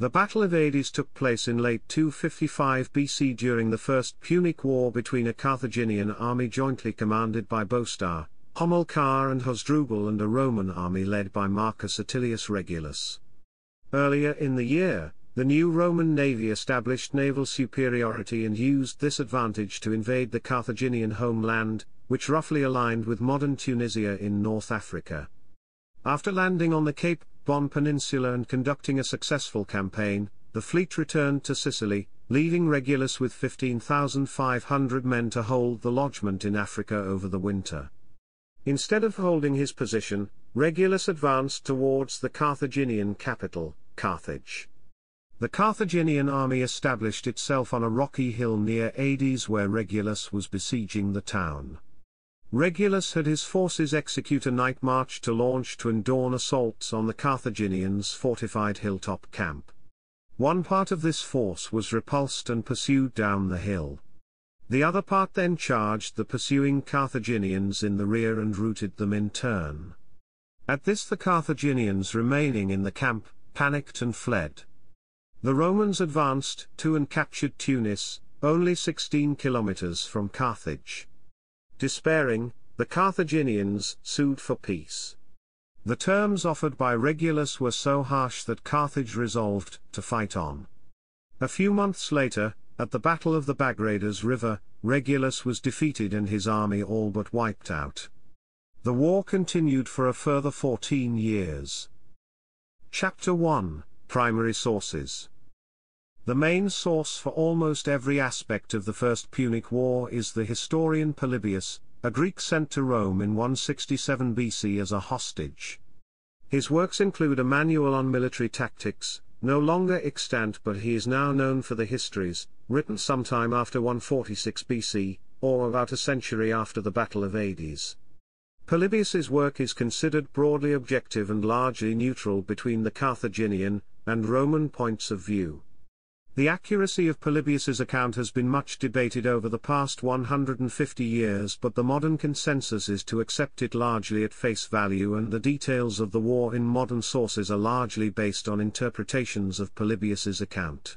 The Battle of Adys took place in late 255 BC during the First Punic War between a Carthaginian army jointly commanded by Bostar, Hamilcar and Hasdrubal and a Roman army led by Marcus Atilius Regulus. Earlier in the year, the new Roman navy established naval superiority and used this advantage to invade the Carthaginian homeland, which roughly aligned with modern Tunisia in North Africa. After landing on the Cape Bon Peninsula and conducting a successful campaign, the fleet returned to Sicily, leaving Regulus with 15,500 men to hold the lodgment in Africa over the winter. Instead of holding his position, Regulus advanced towards the Carthaginian capital, Carthage. The Carthaginian army established itself on a rocky hill near Adys where Regulus was besieging the town. Regulus had his forces execute a night march to launch twin dawn assaults on the Carthaginians' fortified hilltop camp. One part of this force was repulsed and pursued down the hill. The other part then charged the pursuing Carthaginians in the rear and routed them in turn. At this the Carthaginians remaining in the camp, panicked and fled. The Romans advanced to and captured Tunis, only 16 kilometers from Carthage. Despairing, the Carthaginians sued for peace. The terms offered by Regulus were so harsh that Carthage resolved to fight on. A few months later, at the Battle of the Bagradas River, Regulus was defeated and his army all but wiped out. The war continued for a further 14 years. Chapter 1 Primary Sources The main source for almost every aspect of the First Punic War is the historian Polybius, a Greek sent to Rome in 167 BC as a hostage. His works include a manual on military tactics, no longer extant but he is now known for the histories, written sometime after 146 BC, or about a century after the Battle of Adys. Polybius's work is considered broadly objective and largely neutral between the Carthaginian and Roman points of view. The accuracy of Polybius's account has been much debated over the past 150 years but the modern consensus is to accept it largely at face value and the details of the war in modern sources are largely based on interpretations of Polybius's account.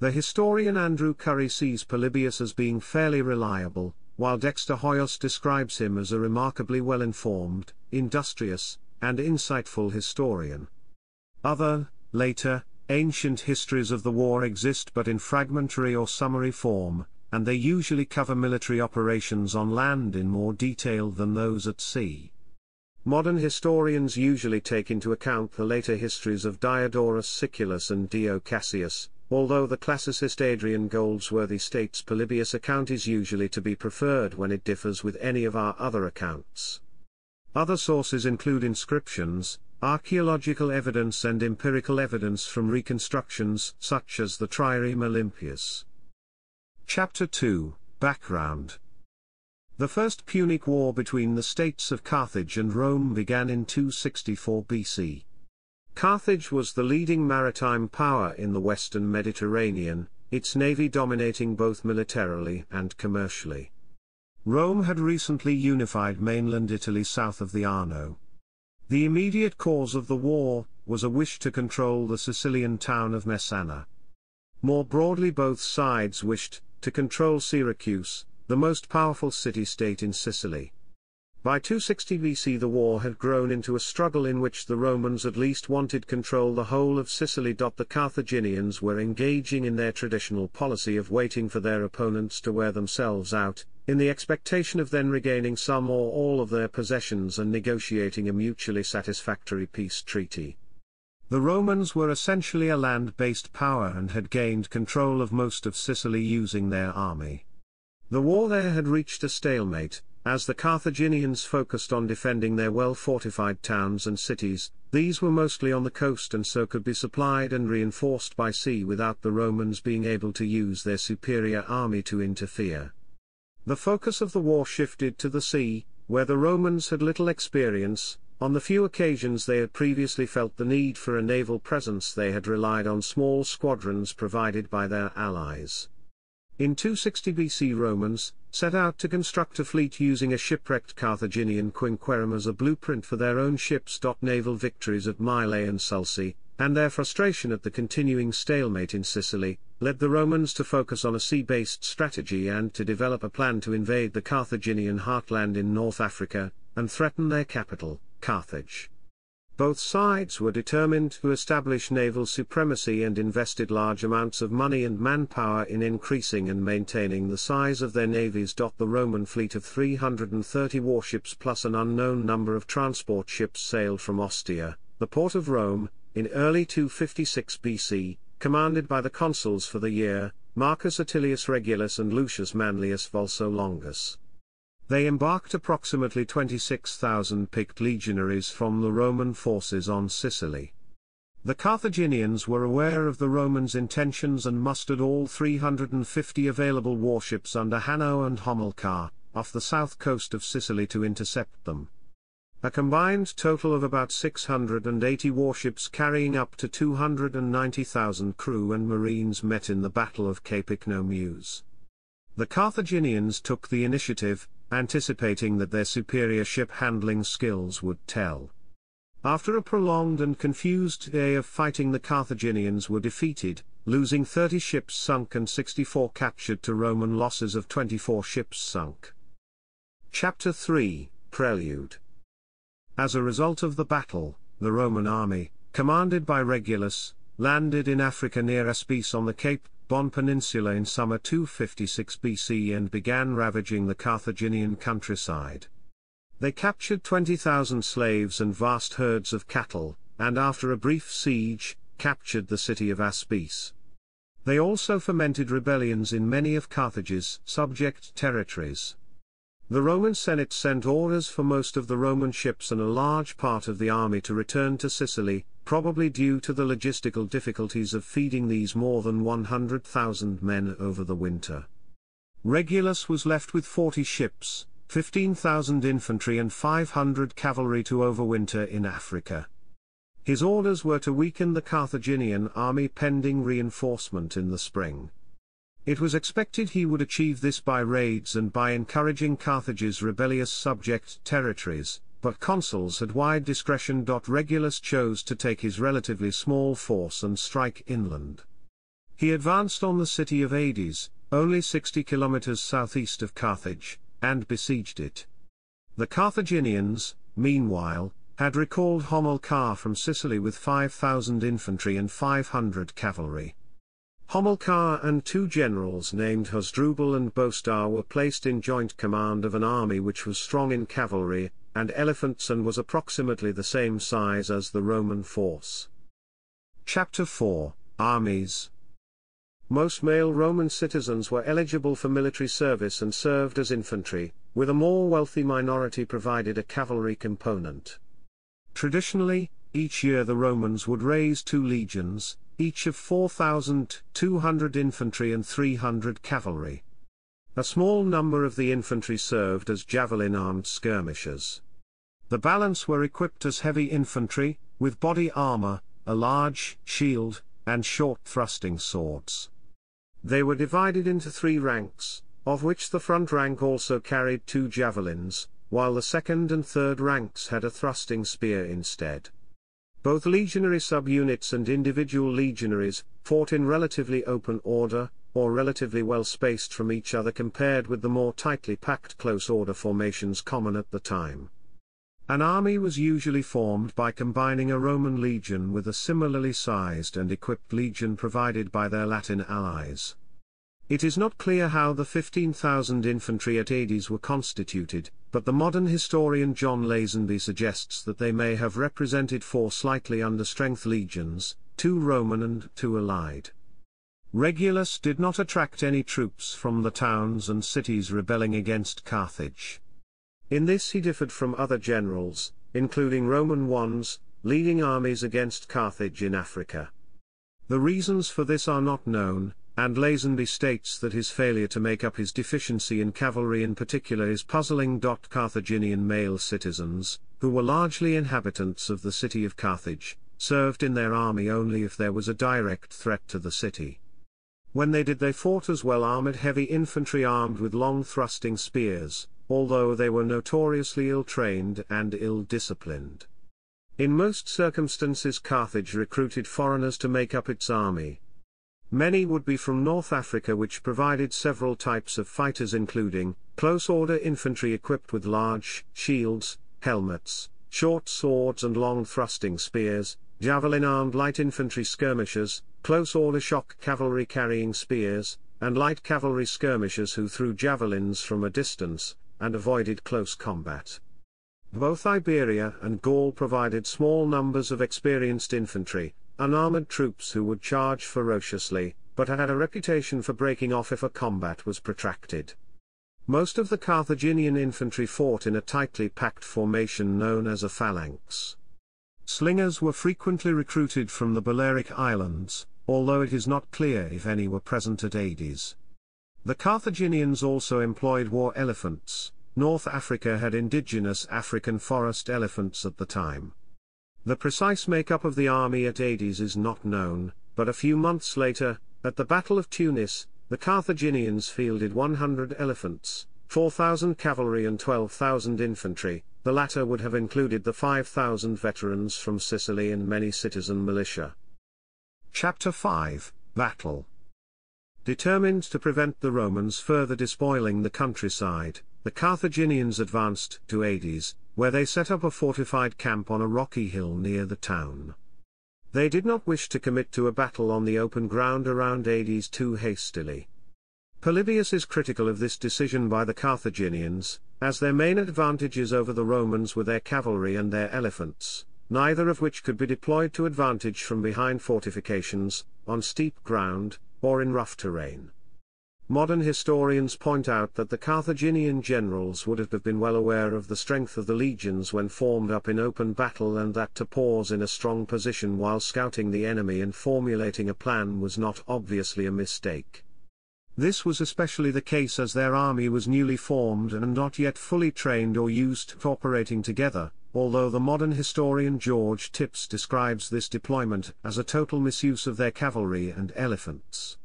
The historian Andrew Curry sees Polybius as being fairly reliable, while Dexter Hoyos describes him as a remarkably well-informed, industrious, and insightful historian. Other, later, ancient histories of the war exist but in fragmentary or summary form, and they usually cover military operations on land in more detail than those at sea. Modern historians usually take into account the later histories of Diodorus Siculus and Dio Cassius, although the classicist Adrian Goldsworthy states Polybius' account is usually to be preferred when it differs with any of our other accounts. Other sources include inscriptions, archaeological evidence and empirical evidence from reconstructions such as the Trireme Olympias. Chapter 2 Background The First Punic War between the states of Carthage and Rome began in 264 BC. Carthage was the leading maritime power in the western Mediterranean, its navy dominating both militarily and commercially. Rome had recently unified mainland Italy south of the Arno. The immediate cause of the war was a wish to control the Sicilian town of Messana. More broadly, both sides wished to control Syracuse, the most powerful city-state in Sicily. By 260 BC the war had grown into a struggle in which the Romans at least wanted control the whole of Sicily. The Carthaginians were engaging in their traditional policy of waiting for their opponents to wear themselves out, in the expectation of then regaining some or all of their possessions and negotiating a mutually satisfactory peace treaty. The Romans were essentially a land-based power and had gained control of most of Sicily using their army. The war there had reached a stalemate, as the Carthaginians focused on defending their well-fortified towns and cities, these were mostly on the coast and so could be supplied and reinforced by sea without the Romans being able to use their superior army to interfere. The focus of the war shifted to the sea, where the Romans had little experience, on the few occasions they had previously felt the need for a naval presence they had relied on small squadrons provided by their allies. In 260 BC Romans, set out to construct a fleet using a shipwrecked Carthaginian quinquereme as a blueprint for their own ships. Naval victories at Mylae and Sulci, and their frustration at the continuing stalemate in Sicily, led the Romans to focus on a sea-based strategy and to develop a plan to invade the Carthaginian heartland in North Africa, and threaten their capital, Carthage. Both sides were determined to establish naval supremacy and invested large amounts of money and manpower in increasing and maintaining the size of their navies. The Roman fleet of 330 warships plus an unknown number of transport ships sailed from Ostia, the port of Rome, in early 256 BC, commanded by the consuls for the year, Marcus Atilius Regulus and Lucius Manlius Vulso Longus. They embarked approximately 26,000 picked legionaries from the Roman forces on Sicily. The Carthaginians were aware of the Romans' intentions and mustered all 350 available warships under Hanno and Hamilcar, off the south coast of Sicily to intercept them. A combined total of about 680 warships carrying up to 290,000 crew and marines met in the Battle of Cape Ecnomus. The Carthaginians took the initiative, anticipating that their superior ship handling skills would tell. After a prolonged and confused day of fighting the Carthaginians were defeated, losing 30 ships sunk and 64 captured to Roman losses of 24 ships sunk. Chapter 3 Prelude As a result of the battle, the Roman army, commanded by Regulus, landed in Africa near Aspis on the Cape Bon Peninsula in summer 256 BC and began ravaging the Carthaginian countryside. They captured 20,000 slaves and vast herds of cattle, and after a brief siege, captured the city of Aspis. They also fomented rebellions in many of Carthage's subject territories. The Roman Senate sent orders for most of the Roman ships and a large part of the army to return to Sicily, probably due to the logistical difficulties of feeding these more than 100,000 men over the winter. Regulus was left with 40 ships, 15,000 infantry and 500 cavalry to overwinter in Africa. His orders were to weaken the Carthaginian army pending reinforcement in the spring. It was expected he would achieve this by raids and by encouraging Carthage's rebellious subject territories, but consuls had wide discretion. Regulus chose to take his relatively small force and strike inland. He advanced on the city of Adys, only 60 kilometers southeast of Carthage, and besieged it. The Carthaginians, meanwhile, had recalled Hamilcar from Sicily with 5,000 infantry and 500 cavalry. Hamilcar and two generals named Hasdrubal and Bostar were placed in joint command of an army which was strong in cavalry, and elephants and was approximately the same size as the Roman force. Chapter 4 Armies Most male Roman citizens were eligible for military service and served as infantry, with a more wealthy minority provided a cavalry component. Traditionally, each year the Romans would raise two legions, each of 4,200 infantry and 300 cavalry. A small number of the infantry served as javelin-armed skirmishers. The balance were equipped as heavy infantry, with body armor, a large shield, and short thrusting swords. They were divided into three ranks, of which the front rank also carried two javelins, while the second and third ranks had a thrusting spear instead. Both legionary subunits and individual legionaries fought in relatively open order, or relatively well spaced from each other compared with the more tightly packed close order formations common at the time. An army was usually formed by combining a Roman legion with a similarly sized and equipped legion provided by their Latin allies. It is not clear how the 15,000 infantry at Adys were constituted, but the modern historian John Lazenby suggests that they may have represented four slightly understrength legions, two Roman and two allied. Regulus did not attract any troops from the towns and cities rebelling against Carthage. In this he differed from other generals, including Roman ones, leading armies against Carthage in Africa. The reasons for this are not known, and Lazenby states that his failure to make up his deficiency in cavalry in particular is puzzling. Carthaginian male citizens, who were largely inhabitants of the city of Carthage, served in their army only if there was a direct threat to the city. When they did they fought as well armored heavy infantry armed with long thrusting spears, although they were notoriously ill-trained and ill-disciplined. In most circumstances Carthage recruited foreigners to make up its army. Many would be from North Africa which provided several types of fighters including, close-order infantry equipped with large shields, helmets, short swords and long thrusting spears, javelin-armed light infantry skirmishers, close-order shock cavalry carrying spears, and light cavalry skirmishers who threw javelins from a distance, and avoided close combat. Both Iberia and Gaul provided small numbers of experienced infantry, unarmored troops who would charge ferociously, but had a reputation for breaking off if a combat was protracted. Most of the Carthaginian infantry fought in a tightly packed formation known as a phalanx. Slingers were frequently recruited from the Balearic Islands, although it is not clear if any were present at Adys. The Carthaginians also employed war elephants, North Africa had indigenous African forest elephants at the time. The precise makeup of the army at Adys is not known, but a few months later, at the Battle of Tunis, the Carthaginians fielded 100 elephants, 4,000 cavalry and 12,000 infantry, the latter would have included the 5,000 veterans from Sicily and many citizen militia. Chapter 5 Battle Determined to prevent the Romans further despoiling the countryside, the Carthaginians advanced to Adys, where they set up a fortified camp on a rocky hill near the town. They did not wish to commit to a battle on the open ground around Adys too hastily. Polybius is critical of this decision by the Carthaginians, as their main advantages over the Romans were their cavalry and their elephants, neither of which could be deployed to advantage from behind fortifications, on steep ground, or in rough terrain. Modern historians point out that the Carthaginian generals would have been well aware of the strength of the legions when formed up in open battle and that to pause in a strong position while scouting the enemy and formulating a plan was not obviously a mistake. This was especially the case as their army was newly formed and not yet fully trained or used to operating together, although the modern historian George Tipps describes this deployment as a total misuse of their cavalry and elephants.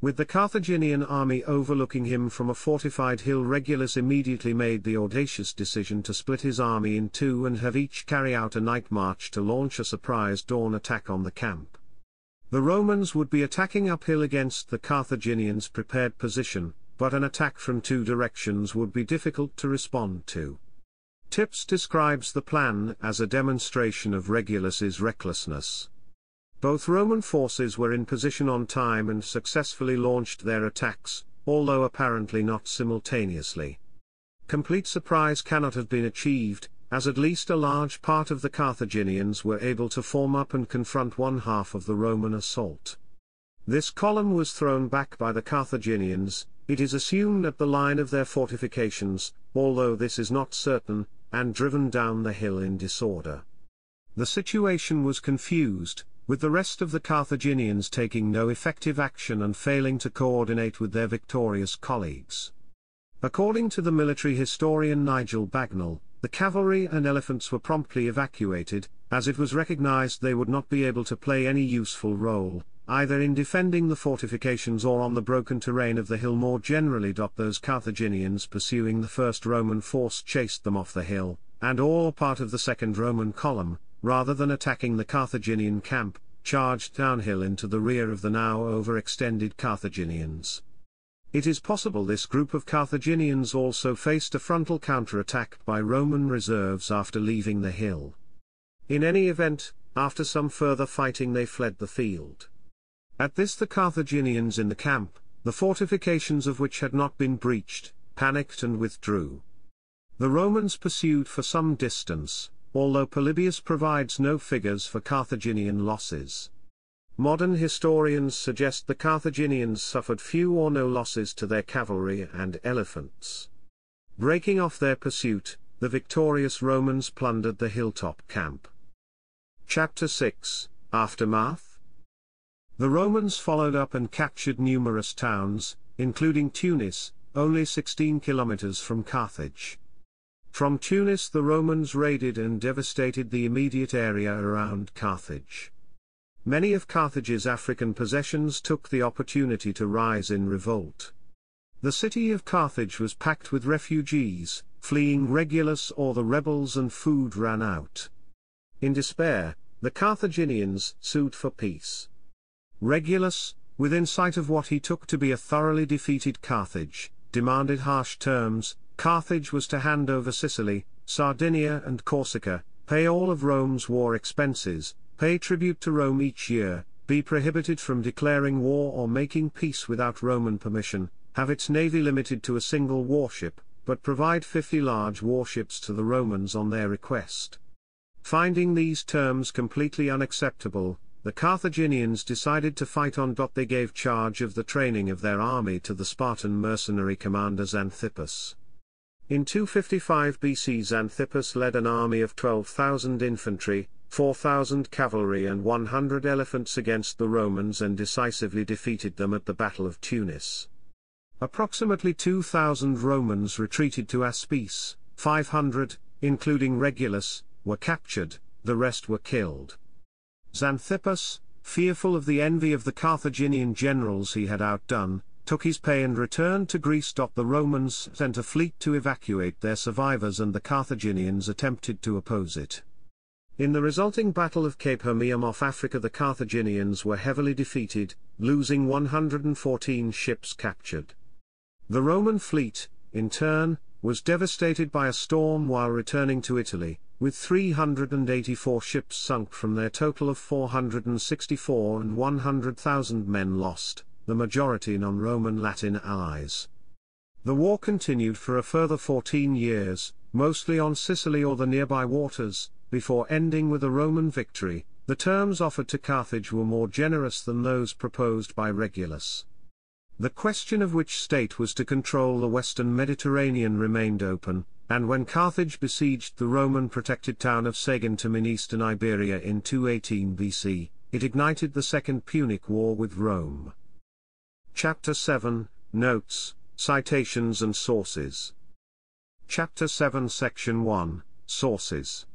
With the Carthaginian army overlooking him from a fortified hill Regulus immediately made the audacious decision to split his army in two and have each carry out a night march to launch a surprise dawn attack on the camp. The Romans would be attacking uphill against the Carthaginians' prepared position, but an attack from two directions would be difficult to respond to. Tipps describes the plan as a demonstration of Regulus's recklessness. Both Roman forces were in position on time and successfully launched their attacks, although apparently not simultaneously. Complete surprise cannot have been achieved, as at least a large part of the Carthaginians were able to form up and confront one half of the Roman assault. This column was thrown back by the Carthaginians, it is assumed at the line of their fortifications, although this is not certain, and driven down the hill in disorder. The situation was confused, with the rest of the Carthaginians taking no effective action and failing to coordinate with their victorious colleagues. According to the military historian Nigel Bagnall, the cavalry and elephants were promptly evacuated, as it was recognized they would not be able to play any useful role, either in defending the fortifications or on the broken terrain of the hill more generally. Those Carthaginians pursuing the first Roman force chased them off the hill, and all part of the second Roman column, rather than attacking the Carthaginian camp, charged downhill into the rear of the now overextended Carthaginians. It is possible this group of Carthaginians also faced a frontal counterattack by Roman reserves after leaving the hill. In any event, after some further fighting they fled the field. At this the Carthaginians in the camp, the fortifications of which had not been breached, panicked and withdrew. The Romans pursued for some distance, although Polybius provides no figures for Carthaginian losses. Modern historians suggest the Carthaginians suffered few or no losses to their cavalry and elephants. Breaking off their pursuit, the victorious Romans plundered the hilltop camp. Chapter 6 Aftermath The Romans followed up and captured numerous towns, including Tunis, only 16 kilometers from Carthage. From Tunis the Romans raided and devastated the immediate area around Carthage. Many of Carthage's African possessions took the opportunity to rise in revolt. The city of Carthage was packed with refugees, fleeing Regulus or the rebels and food ran out. In despair, the Carthaginians sued for peace. Regulus, within sight of what he took to be a thoroughly defeated Carthage, demanded harsh terms. Carthage was to hand over Sicily, Sardinia, and Corsica, pay all of Rome's war expenses, pay tribute to Rome each year, be prohibited from declaring war or making peace without Roman permission, have its navy limited to a single warship, but provide 50 large warships to the Romans on their request. Finding these terms completely unacceptable, the Carthaginians decided to fight on. They gave charge of the training of their army to the Spartan mercenary commander Xanthippus. In 255 BC Xanthippus led an army of 12,000 infantry, 4,000 cavalry and 100 elephants against the Romans and decisively defeated them at the Battle of Tunis. Approximately 2,000 Romans retreated to Aspis, 500, including Regulus, were captured, the rest were killed. Xanthippus, fearful of the envy of the Carthaginian generals he had outdone, took his pay and returned to Greece. The Romans sent a fleet to evacuate their survivors and the Carthaginians attempted to oppose it. In the resulting Battle of Cape Hermaeum off Africa the Carthaginians were heavily defeated, losing 114 ships captured. The Roman fleet, in turn, was devastated by a storm while returning to Italy, with 384 ships sunk from their total of 464 and 100,000 men lost, the majority non-Roman Latin allies. The war continued for a further 14 years, mostly on Sicily or the nearby waters, before ending with a Roman victory. The terms offered to Carthage were more generous than those proposed by Regulus. The question of which state was to control the western Mediterranean remained open, and when Carthage besieged the Roman protected town of Saguntum in eastern Iberia in 218 BC, it ignited the Second Punic War with Rome. Chapter 7 Notes, Citations and Sources. Chapter 7 Section 1 Sources